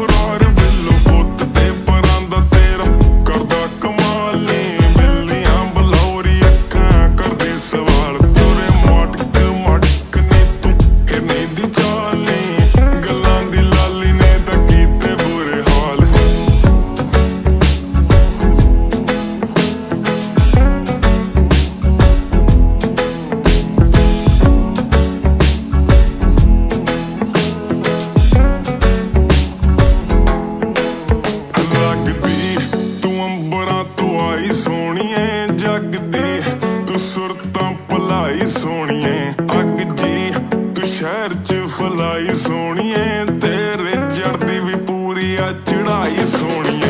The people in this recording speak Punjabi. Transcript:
furor ਭਲਾਈ ਸੋਹਣੀਏ, ਜੱਗ ਦੀ ਤੂੰ ਸੁਰਤਾਂ ਭਲਾਈ ਸੋਹਣੀਏ। ਅੱਗ ਜੀ, ਤੂੰ ਸ਼ਹਿਰ ਚ ਫਲਾਈ ਸੋਹਣੀਏ, ਤੇਰੇ ਜੜ ਦੀ ਵੀ ਪੂਰੀ ਆ ਚੜਾਈ ਸੋਹਣੀਏ।